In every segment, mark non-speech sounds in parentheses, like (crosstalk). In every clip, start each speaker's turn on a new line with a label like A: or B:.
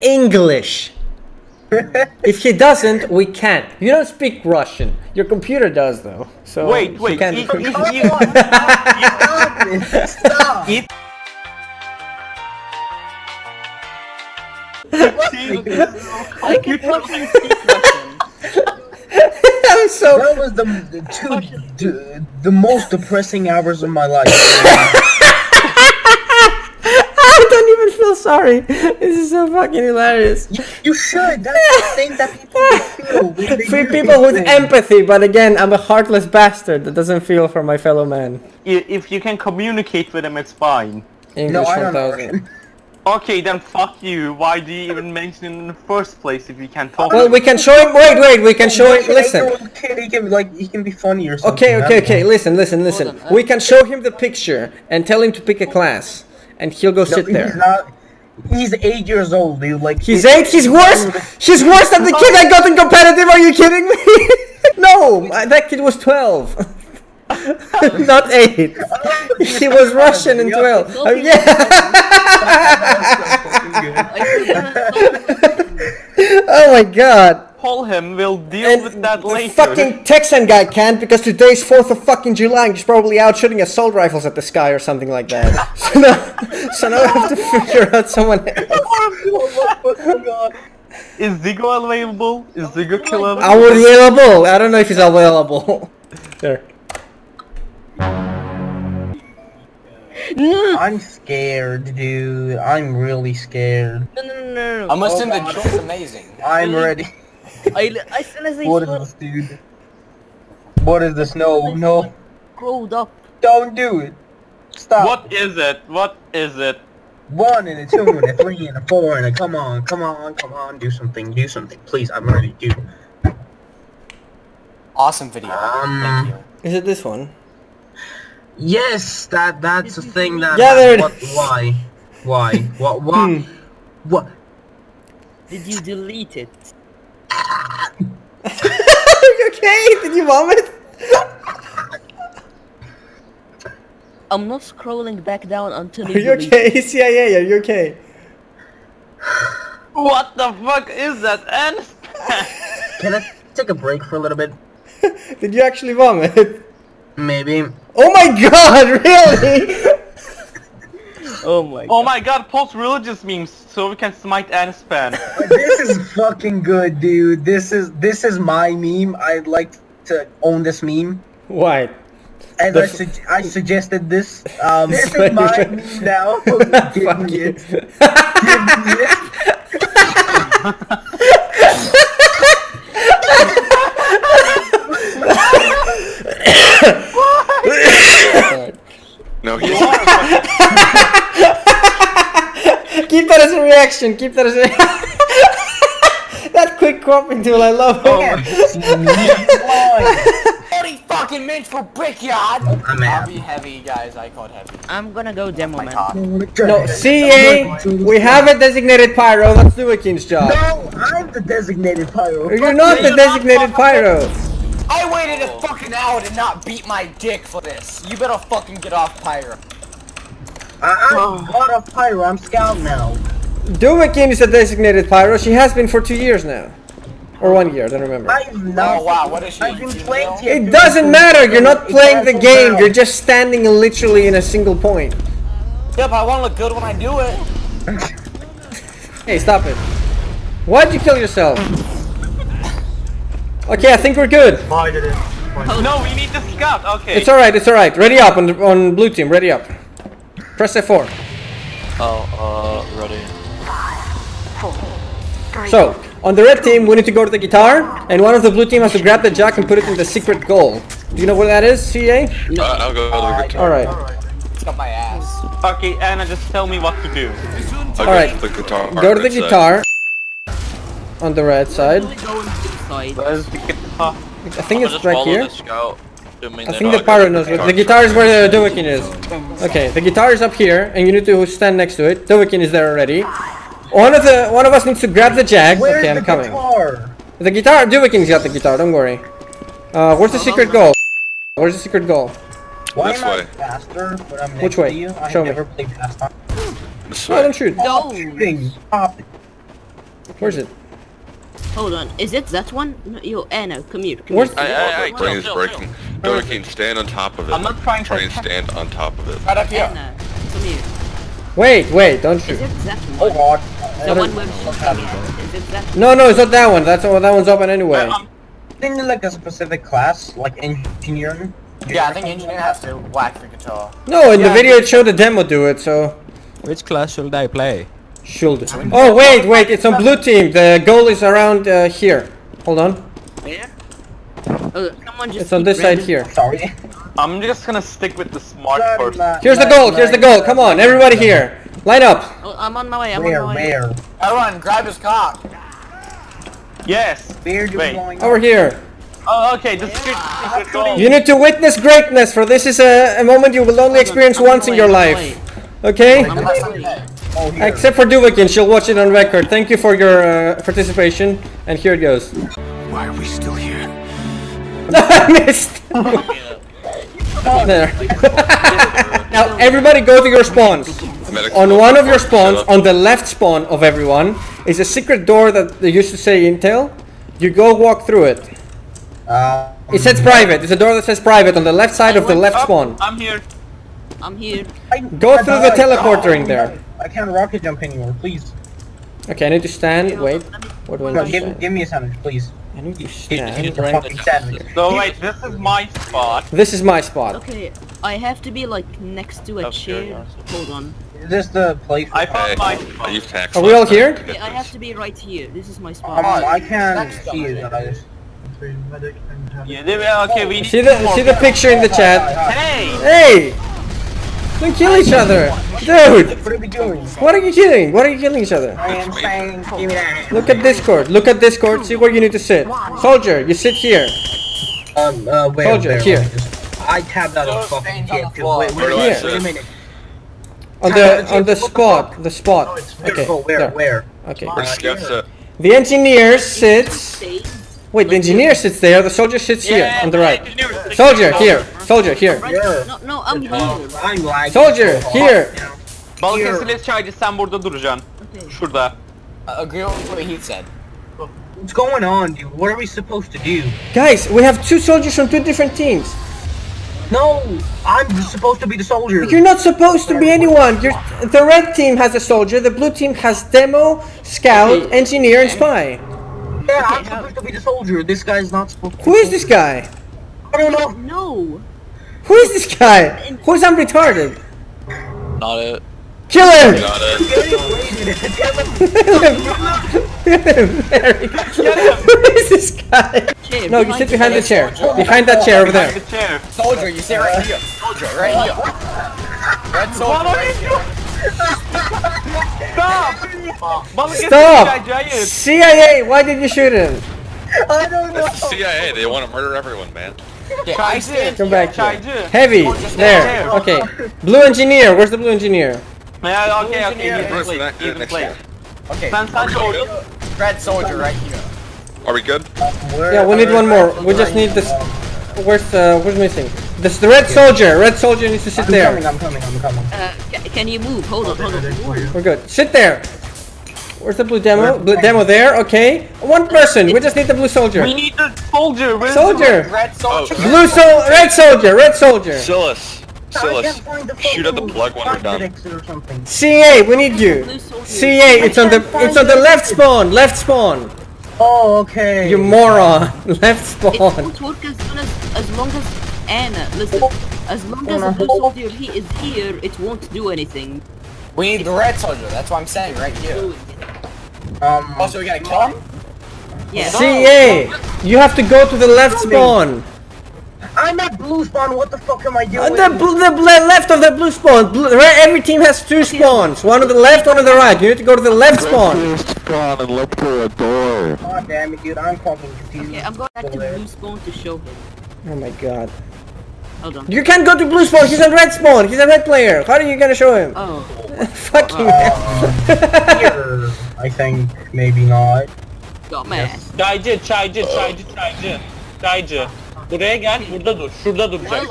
A: English. if he doesn't, we can't. You don't speak Russian. Your computer does, though. So
B: Wait,
A: he
B: wait.
A: can't-
B: If, if
C: Come
B: you,
C: on, Stop it! Stop!
B: if,
D: I can fucking speak Russian. (laughs) (laughs)
A: I'm so.
C: That was the, the two the, the most depressing hours of my life. (laughs)
A: I don't even feel sorry. This is so fucking hilarious.
C: you, you should. That's the thing that people feel. when they
A: Three
C: do
A: people with
C: things.
A: empathy, but again, I'm a heartless bastard that doesn't feel for my fellow man.
B: if you can communicate with him, it's fine.
A: English
C: No, I don't
A: 1000.
B: Okay, then fuck you. Why do you even mention it in the first place if you can't talk?
A: Well, we can show him. Wait, wait, we can show him. Listen.
C: Eight-year-old he can like he can be funny or something.
A: Okay, okay, okay. Listen, listen, listen. We uh, can show him the picture and tell him to pick a class, and he'll go
C: No,
A: sit
C: He's
A: there.
C: not. He's eight years old, dude. Like
A: He's eight. He's worse. He's worse than the kid I got in competitive. Are you kidding me? (laughs) no, that kid was twelve, (laughs) not eight. He was (laughs) Russian in twelve. Oh, yeah. oh my god.
B: Call him. We'll deal
A: And
B: with that
A: the
B: later.
A: fucking Texan guy can't because today's 4th of fucking July and he's probably out shooting assault rifles at the sky or something like that. (laughs) so, now, so now I have to figure out someone else.
C: oh my god.
B: Is Zigo available? Is Zigo killer?
A: Available! I don't know if he's available. there. (laughs)
C: I'm scared, dude. I'm really scared.
D: No, no, no, no,
E: I
D: no.
E: must
C: Oh,
E: assume the
C: God.
E: joke's amazing.
C: I'm ready.
D: I, I, as soon as I
C: What is
D: saw
C: this, dude? What is this? No, no.
D: growed up,
C: Don't do it. Stop.
B: What is it? What is it?
C: One and a two and a three and a four and a come on, come on, come on, do something, do something. Please, I'm ready, dude.
E: Awesome video.
C: Um,
E: Thank you.
A: Is it this one?
C: Yes, that that's a thing that.
A: Yeah, there it.
C: Why? Why? What? Why? What?
D: did you delete it?
A: Are you okay? Did you vomit?
D: I'm not scrolling back down until
A: Are
D: you
A: you
D: delete
A: okay? CIA, (laughs) are you okay?
B: What the fuck is that? And (laughs)
C: Can I take a break for a little bit?
A: Did you actually vomit?
C: Maybe.
A: Oh my god, (laughs) really?
D: Oh my
B: oh my god, post religious memes so we can smite and spam. (laughs)
C: this is fucking good, dude. This is this is my meme. I'd like to own this meme.
A: Why?
C: And
A: The
C: I,
A: f-
C: su- I suggested this. Um, (laughs) this is my meme now. (laughs) Give me it. Give me it.
F: No, he's
A: reaction. Keep that as a. (laughs) that quick cropping tool, I love
C: Oh,
A: it.
C: See (laughs)
E: 40 fucking minutes for Brickyard!
C: I'm
E: I'll
C: out.
E: be heavy, guys. I code heavy.
D: I'm gonna go demo oh
E: my
D: man.
E: god.
A: Oh, no, CA, we have a designated pyro. Let's do a king's job.
C: No, I'm the designated pyro.
A: You're not the designated pyro.
E: I waited a fucking hour to not beat my dick for this. You better fucking get off Pyro.
C: I, I'm god of pyro. I'm scout now.
A: Dovahkiin is a designated pyro. She has been for two years now. Or one year, I don't remember.
C: I've not.
E: Oh, wow, what is she,
C: I've been playing
A: It
C: TF2
A: doesn't matter, you're not playing the game, you're just standing literally in a single point.
E: Yep, I wanna look good when I do it. (laughs)
A: Hey, stop it. Why'd you kill yourself? Okay, I think we're good.
B: no, we need the scout. Okay.
A: It's alright, it's alright. Ready up on, on blue team, ready up. Press F4.
F: Oh, uh, ready.
A: So, on the red team, we need to go to the guitar, and one of the blue team has to grab the jack and put it in the secret goal. Do you know where that is, CA?
F: Uh, I'll go to the guitar.
A: Alright.
E: It's got my ass.
B: Okay, Anna, just tell me what to do.
F: I'll
A: Alright.
F: go to the guitar.
A: Go to the guitar. On the red side.
D: Only go on this side.
B: Where's the guitar?
A: I think it's right here.
F: scout.
A: I think the pyro knows where the guitar is where the Dovahkiin is. Okay, the guitar is up here, and you need to stand next to it. Dovahkiin is there already. One of the one of us needs to grab the jack.
C: Where's
A: okay, I'm
C: the
A: coming.
C: guitar?
A: The guitar, Dovahkiin's got the guitar. Don't worry. Uh, where's the secret goal? Where's the secret goal?
C: Why
F: This
C: am I
F: way.
C: faster when I'm
A: Which way?
C: to you? I
A: Show me.
C: never played fast time.
F: This
A: No,
F: way.
A: don't shoot.
C: Stop shooting. Stop.
A: Where's it?
D: Hold on. Is it that one? No, yo, Anna, come here. Come
A: Where's-
D: here.
F: Hey, hey, hey, brain is
B: chill,
F: breaking. Dovahkiin, stand on top of it.
B: I'm not trying to
F: Try and stand on top of it.
E: Right up here.
D: Anna, come here.
A: Wait, wait, don't
D: Is
A: shoot.
D: it that
C: Oh
D: one?
C: god.
D: The one where she's coming at? Is it that
A: No, no, it's not that one. That's that one's open anyway.
B: Um,
C: Isn't it like a specific class, like engineering?
E: Yeah, I think engineer has to whack the guitar.
A: No, in the video it showed the demo do it, so
G: Which class should I play?
A: should. Oh wait, wait, it's on blue team. The goal is around uh, here. Hold on,
D: Where? Oh, come on, just
A: it's on this side here.
C: Sorry.
B: I'm just gonna stick with the smart person.
A: Here's the goal. Here's the goal. Come on, everybody here. Line up.
D: I'm on my way. I'm
C: Where,
D: on my way.
C: where?
E: Everyone, grab his cock.
B: Yes.
C: Where do
B: Wait.
C: we going?
A: Over here.
B: Oh, okay. The secret, secret goal.
A: You need to witness greatness, for this is a, a moment you will only experience
D: I'm
A: once in your
D: I'm
A: life.
D: way.
A: Okay?
D: I'm on my.
C: Oh.
A: Except for Dovahkiin, she'll watch it on record. Thank you for your uh, participation. And here it goes.
H: Why are we still here? (laughs)
A: I missed. (laughs) there. (laughs) now everybody go to your spawns.
F: Medics
A: On one of your spawns, on the left spawn of everyone, is a secret door that they used to say Intel. You go walk through it.
C: Uh,
A: It says private. It's a door that says private on the left side of the left
B: Up,
A: spawn.
B: I'm here.
D: I'm here.
C: I-
A: Go
C: I
A: through the
C: died.
A: teleporter in there.
C: I can't rocket jump anymore, please.
A: Okay, I need to stand. Wait. What do I
C: No,
A: to
C: give,
A: stand?
C: give me a sandwich, please.
A: I need to
C: Give,
A: stand
C: give the
A: right
C: fucking sandwich.
B: So wait, this is my spot.
A: This is my spot.
D: Okay, I have to be like next to a
B: Of
D: chair. Hold on.
C: Is this the place?
B: I found my
F: I used tax
A: Are we all here?
F: to
D: Yeah, I have to be right here. This is my
C: Um,
D: spot.
C: I can't see you guys.
B: Yeah, they, uh, okay, we
A: See the see the picture in the chat.
B: Hey!
A: Hey! Don't kill each other, dude.
C: What are we doing?
A: What are you killing? What are you killing each other?
C: I am saying, give me that.
A: Look at Discord. Look at Discord. See where you need to sit. Soldier, you sit here.
C: Um, uh, where,
A: Soldier,
C: where,
A: here.
C: I tapped out of
E: Those
C: fucking
E: stains on the
C: shit.
E: floor.
C: Wait, wait, wait, wait a minute.
A: On the on the spot. The spot. Okay.
C: Where,
A: there.
C: where?
A: Okay.
F: Where does Scout sit?
A: The engineer sits. Wait, the engineer sits there. The soldier sits here on the
B: the
A: right.
B: engineer
A: Soldier here. Soldier here.
C: Yeah.
D: No, no, I'm here.
C: I'm like.
A: Soldier here.
B: Balıkesirli çaycı sen burada duracaksın.
D: Okay.
B: Şurada.
E: Uh, agree with what he said.
C: What's going on, dude? What are we supposed to do?
A: Guys, we have two soldiers from two different teams.
C: No, I'm supposed to be the soldier.
A: You're not supposed to be anyone. You're, the red team has a soldier. The blue team has demo, scout, engineer, and spy.
C: Yeah, I'm supposed to be the soldier. This guy's not supposed to.
A: Who is this guy?
C: I don't know.
D: No.
A: Who is this guy? Who's I'm retarded?
F: Not it.
A: Kill him!
F: Not it. (laughs)
A: Very- Who is this guy?
D: Chair.
A: No, you sit behind the chair. Behind that chair over there.
B: The chair.
E: Soldier, you sit right here. Soldier, right here. Red soldier, right here.
B: Stop!
A: Stop! CIA, why did you shoot him?
C: I don't know.
F: It's CIA. They want to murder everyone, man.
E: Yeah, I stand
A: Come back here.
B: Çaycı.
A: Heavy, there. Okay. Blue engineer, where's the blue engineer?
B: Yeah, okay, okay,
E: Engineer.
B: even play, even
F: next
B: play.
E: Okay,
B: Sen sadece
E: red soldier right here.
F: Are we good?
C: Where-
A: Yeah, we need one more. We just need this. Where's uh, where's missing? This the red soldier. Red soldier needs to sit there.
C: I'm
A: there.
C: coming, I'm coming, I'm coming.
D: Uh, can you move? Hold on, hold on.
A: We're good. Sit there. Where's the blue demo? Blue demo there. Okay. One person. We just need the blue soldier.
B: We need the soldier. Where's
A: Soldier.
E: Red soldier.
A: Blue sol. Red soldier. Red soldier.
F: Silas. Silas.
C: can't find the
F: Shoot at the plug when we're done.
C: contradicts or something.
A: CA. We need you. CA. It's on the. It's on the left spawn. Left spawn.
C: Oh, okay.
A: You moron. (laughs) Left spawn!
D: It
A: spawn.
D: won't work as soon as as long as Anna. Listen, as long as the blue soldier he is here, it won't do anything.
E: We need the red soldier. That's what I'm saying right here.
C: Um,
E: Also, we gotta kill him.
D: Yeah.
A: CA. You have to go to the left spawn.
C: I'm at blue spawn. What the fuck am I
A: Uh,
C: doing?
A: the, bl- the bl- left of the blue spawn. Blue, right, every team has two spawns. One on the left, one on the right. You need to go to the left spawn.
H: Spawn and look through a door.
C: God damn it, dude. I'm fucking confused.
D: Okay, I'm going back to blue spawn to show him.
A: Oh my god.
D: Hold on.
A: You can't go to blue spawn. He's on red spawn. He's a red player. How are you gonna show him?
D: Oh,
A: Fucking hell.
C: Here, I think maybe not.
D: got mad.
B: Çaycı, çaycı, çaycı, çaycı. Çaycı. Buraya gel, burada dur. Şurada duracak.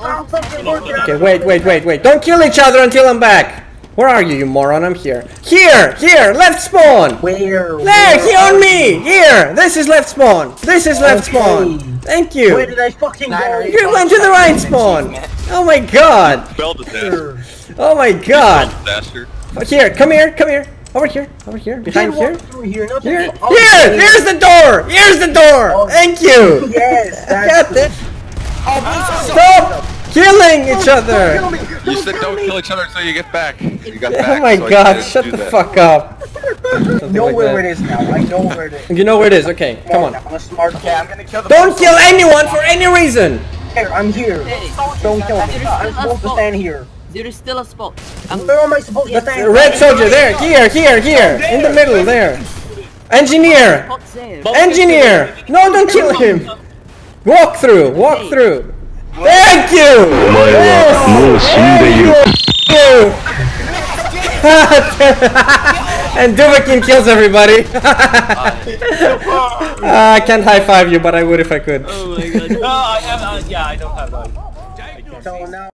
A: okay, wait, wait, wait, wait. Don't kill each other until I'm back. Where are you, you moron? I'm here. Here! Here! Left spawn!
C: Where?
A: There!
C: where
A: Here on me! Here! This is left spawn! This is left
C: Okay.
A: spawn! Thank you!
C: Where did I fucking go?
A: You went to the right spawn! Oh my god!
F: Spell disaster.
A: Oh my god!
F: Disaster.
A: Here, come here, come here! Over here, over here, behind here.
C: here.
A: Here!
C: Oh,
A: Here! Here's the door! Here's the door!
C: Oh.
A: Thank you!
C: Yes,
A: I
C: that's
A: got it! Stop killing each other!
F: You said don't kill each other until you get back. You got oh back.
A: Oh my
F: so
A: god, shut the
F: that.
A: fuck up.
C: I know where it is now. I know where it is.
A: You know where it is, okay, come on.
C: I'm a smart
E: Okay, I'm gonna kill the
A: Don't kill anyone for any reason!
C: Here, I'm here.
D: Hey,
C: Don't kill me.
D: There is
C: I'm
D: still a
C: supposed to
D: spot.
C: stand here.
D: There is still a spot. I'm
C: Where am I supposed to stand?
A: Red soldier, there, here, here, here, in the middle, there. Engineer!
D: there.
A: Engineer! No, don't kill him! Walk through, walk through. Thank you! Yes! Thank you! (laughs) and Dovahkiin kills everybody. Ah, (laughs) I can't high five you, but I would if I could.
D: Oh my god.
I: Oh, I, I, I, yeah, I don't have that.
C: So now